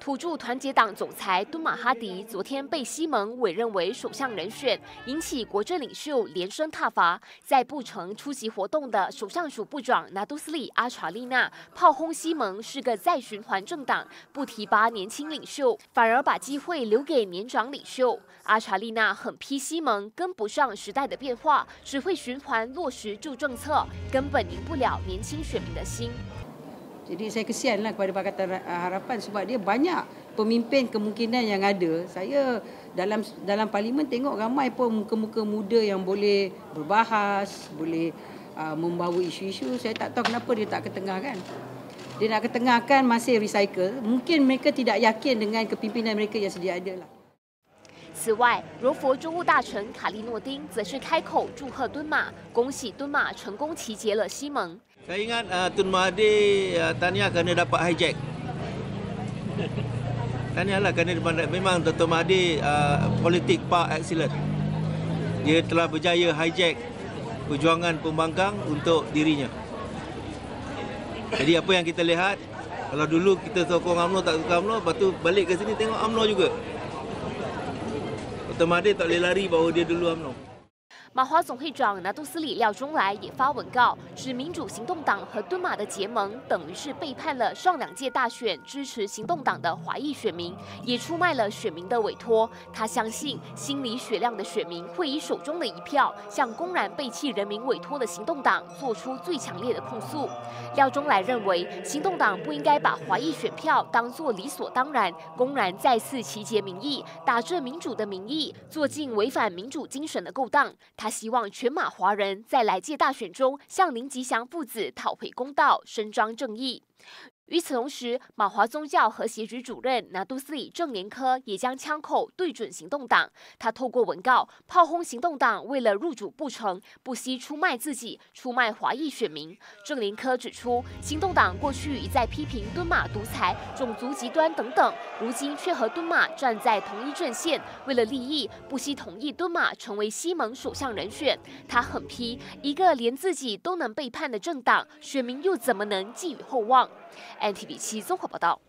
土著团结党总裁敦马哈迪昨天被西蒙委任为首相人选，引起国政领袖连声挞伐。在布城出席活动的首相署部长拿督斯里阿查利娜炮轰西蒙是个再循环政党，不提拔年轻领袖，反而把机会留给年长领袖。阿查利娜狠批西蒙跟不上时代的变化，只会循环落实旧政策，根本赢不了年轻选民的心。Jadi saya kesianlah kepada Pakatan Harapan sebab dia banyak pemimpin kemungkinan yang ada. Saya dalam dalam parlimen tengok ramai pun muka-muka muda yang boleh berbahas, boleh uh, membawa isu-isu. Saya tak tahu kenapa dia tak ketengahkan. Dia nak ketengahkan masih recycle. Mungkin mereka tidak yakin dengan kepimpinan mereka yang sedia ada lah. 此外，柔佛州务大臣卡利诺丁则是开口祝贺敦马，恭喜敦马成功集结了西蒙。 Saya ingat uh, Tun Mahathir uh, tahniah kerana dapat hijack. tahniah lah kerana memang Tun Mahathir uh, politik par excellent. Dia telah berjaya hijack perjuangan pembangkang untuk dirinya. Jadi apa yang kita lihat, kalau dulu kita sokong UMNO tak sokong UMNO, lepas tu balik ke sini tengok UMNO juga. 马华总会长拿督斯里廖中来也发文告，指民主行动党和敦马的结盟，等于是背叛了上两届大选支持行动党的华裔选民，也出卖了选民的委托。他相信心里雪亮的选民会以手中的一票，向公然背弃人民委托的行动党做出最强烈的控诉。廖中来认为，行动党不应该把华裔选票当作理所当然，公然再次集结民意，打着民主的名义。做尽违反民主精神的勾当，他希望全马华人在来届大选中向林吉祥父子讨回公道，伸张正义。与此同时，马华宗教和协局主任拿督斯里郑连科也将枪口对准行动党。他透过文告炮轰行动党，为了入主不成，不惜出卖自己，出卖华裔选民。郑连科指出，行动党过去一再批评敦马独裁、种族极端等等，如今却和敦马站在同一阵线，为了利益，不惜同意敦马成为西蒙首相人选。他狠批，一个连自己都能背叛的政党，选民又怎么能寄予厚望？NTV 七综合报道。